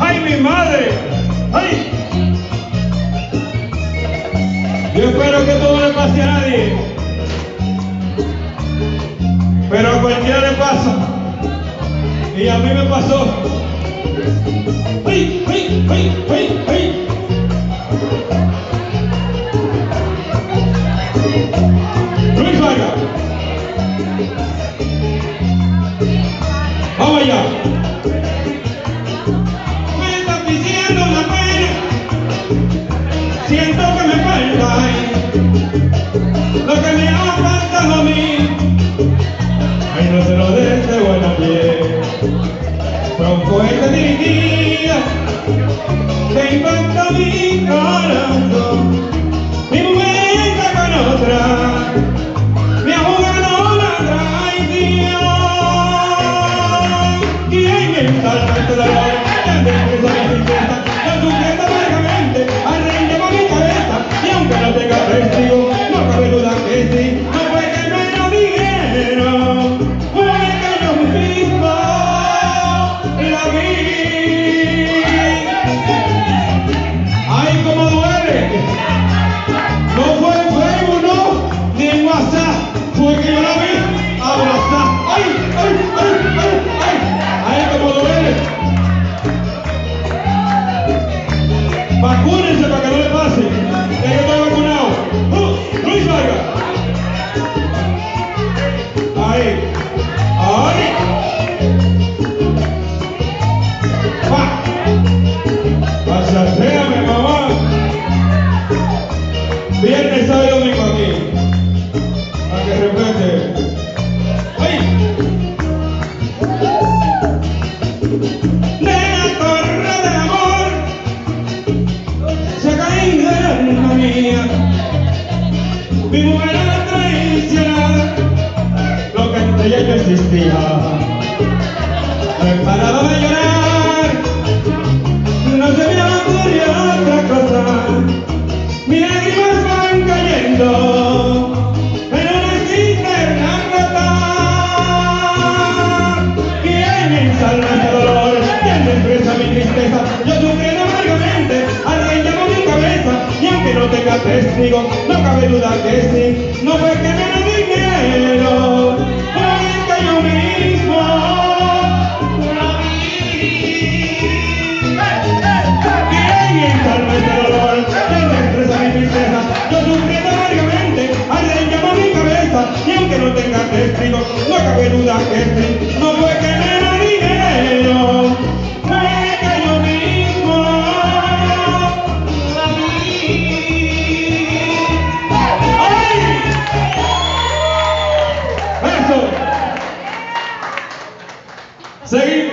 ¡Ay, mi madre! ¡Ay! Yo espero que todo no le pase a nadie. Pero a cualquiera le pasa. Y a mí me pasó. ¡Ay, ay, ay, ay, ay! Luis Vargas. Me está pidiendo la pena. Siento que me en me salva este dolor. Ya me expresa mi tristeza. Yo ella no existía. No he parado de llorar, no se me ocurrió otra cosa. Mis lágrimas van cayendo en una cisterna rota. ¿Quién salva este dolor? ¿Quién expresa mi tristeza? Yo sufriendo amargamente, alguien llamó mi cabeza y aunque no tenga testigo, no cabe duda que sí. No fue que me Yo sufriendo amargamente, llamó mi cabeza y aunque no tenga testigo, no cabe duda que sí. No fue que me lo dijeron, fue que yo mismo la. Seguimos.